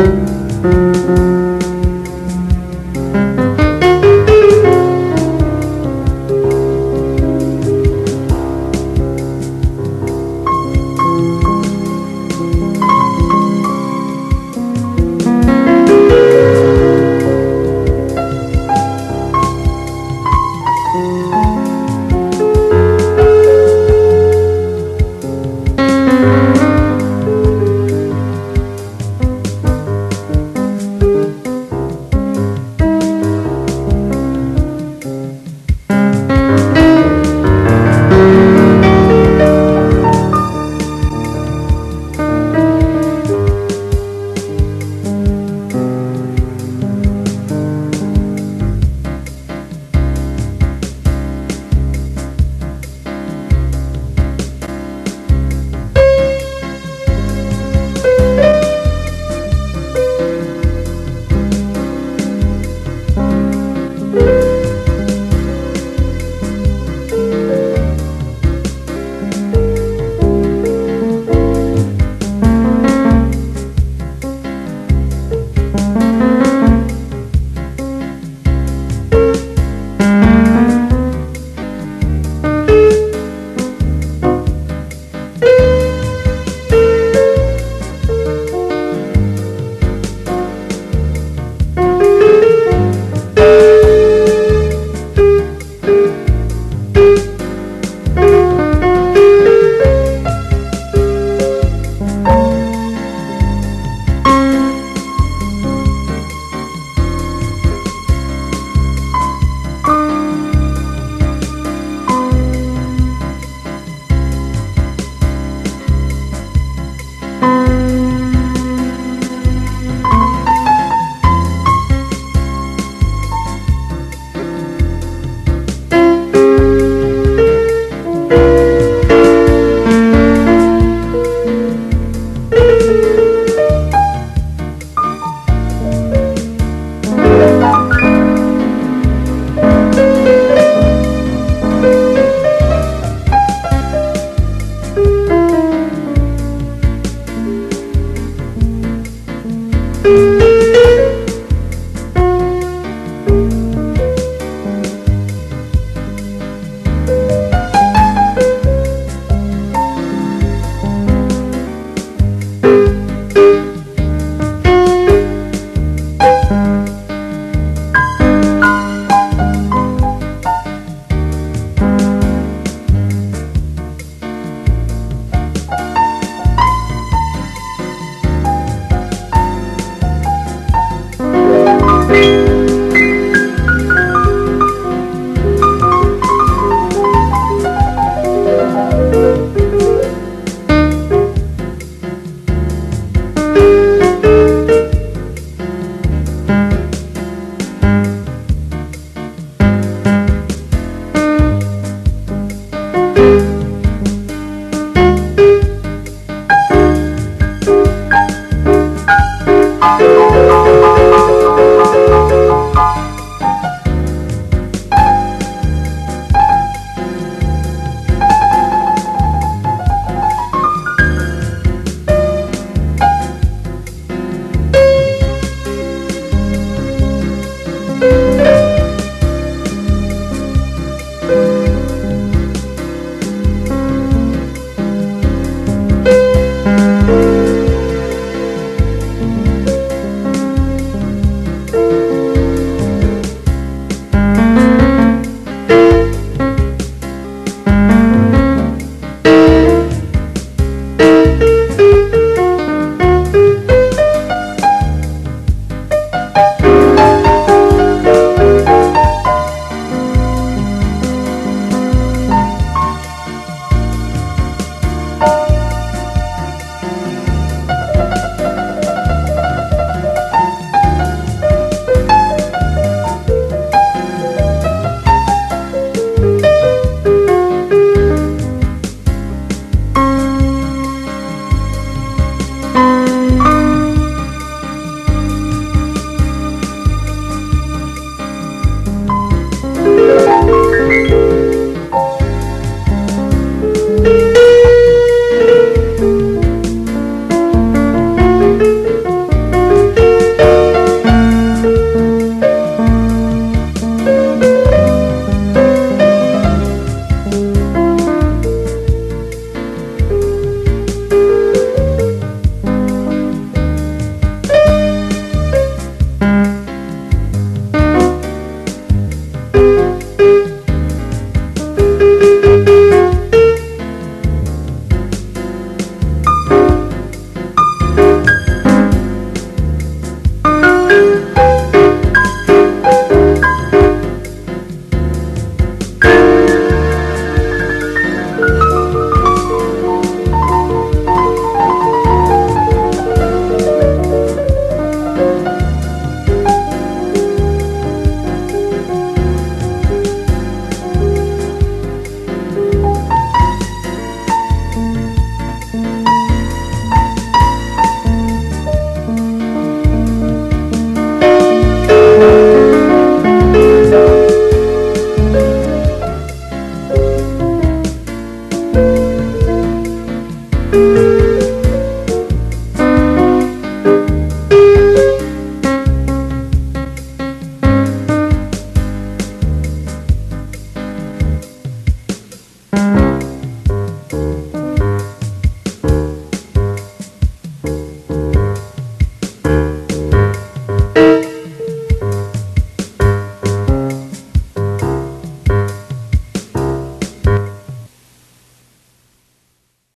Música you